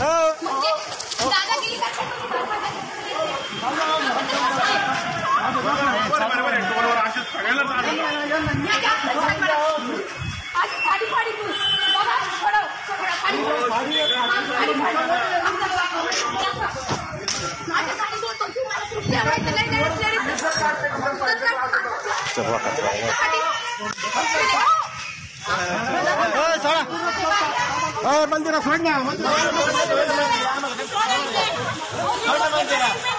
दादागिरी तू मला सुट्टी आवडते नाही नाही मंदिरा सोड ना नाही